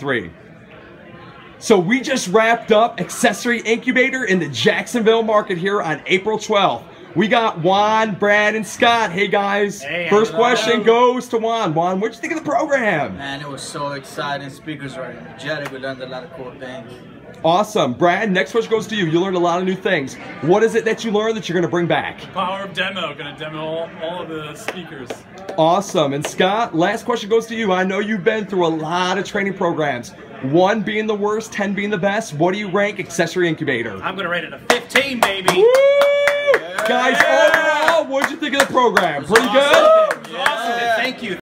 three. So we just wrapped up Accessory Incubator in the Jacksonville market here on April 12th. We got Juan, Brad, and Scott. Hey guys. Hey, First hello. question goes to Juan. Juan, what'd you think of the program? Man, it was so exciting. Speakers were energetic. We learned a lot of cool things. Awesome. Brad, next question goes to you. You learned a lot of new things. What is it that you learned that you're going to bring back? Power of demo, gonna demo all, all of the speakers. Awesome. And Scott, last question goes to you. I know you've been through a lot of training programs. One being the worst, 10 being the best. What do you rank Accessory Incubator? I'm gonna rate it a 15, baby. Woo! Guys, overall, what'd you think of the program? Pretty good? Yeah. Thank you.